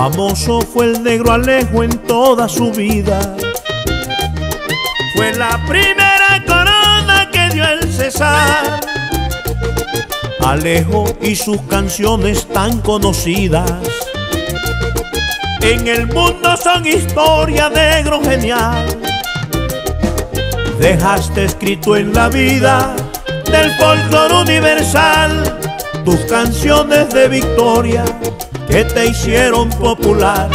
Famoso fue el negro Alejo en toda su vida. Fue la primera corona que dio el César. Alejo y sus canciones tan conocidas. En el mundo son historia negro genial. Dejaste escrito en la vida del folclore universal tus canciones de victoria que te hicieron popular.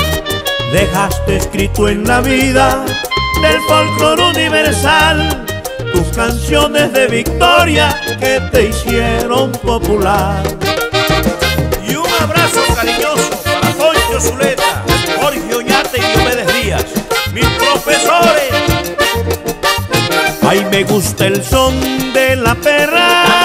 Dejaste escrito en la vida del folclore universal tus canciones de victoria que te hicieron popular. Y un abrazo cariñoso para Poncho Zuleta, Jorge Oñate y Diomedes Díaz, mis profesores. Ay, me gusta el son de la perra,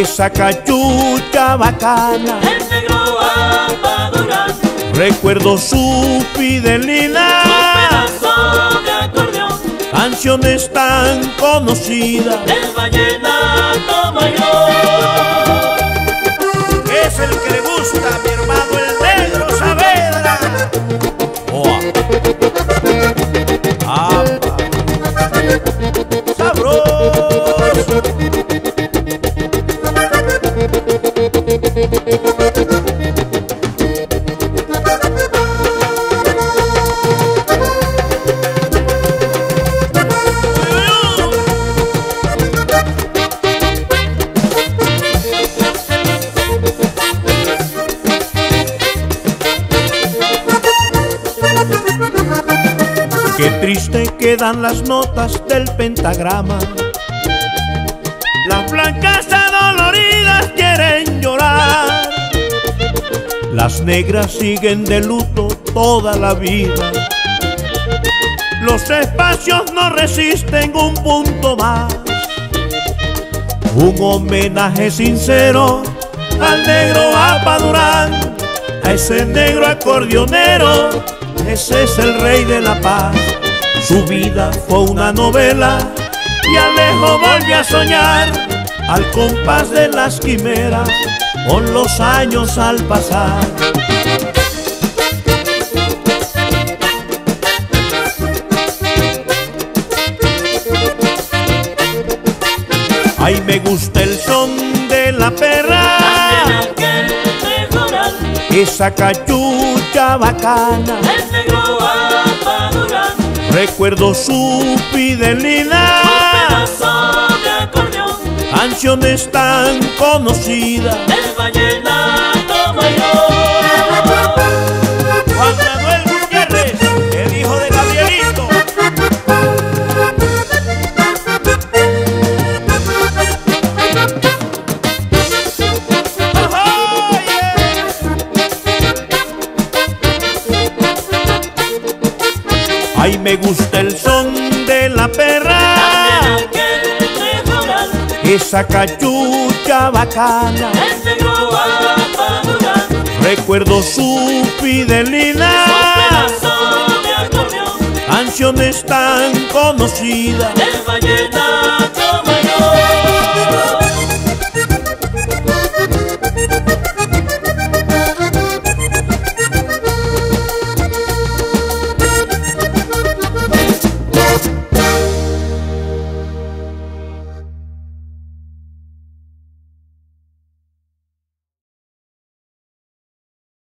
esa cachucha bacana. el negro va a madurar. Recuerdo su fidelidad, Pedazo de acordeón, canciones tan conocidas. el vallenato Qué triste quedan las notas del pentagrama. Las blancas Las negras siguen de luto toda la vida. Los espacios no resisten un punto más. Un homenaje sincero al negro Apa Durán, a ese negro acordeonero, ese es el rey de la paz. Su vida fue una novela y Alejo volvió a soñar al compás de las quimeras con los años al pasar. Ay, me gusta el son de la perra, esa cachucha bacana. el negro. Recuerdo su fidelidad, Pedazo de acordeón, canciones tan conocidas. el Ay, me gusta el son de la perra, esa cachucha bacana. Recuerdo su fidelidad, canciones tan conocidas. el vallenato mayor.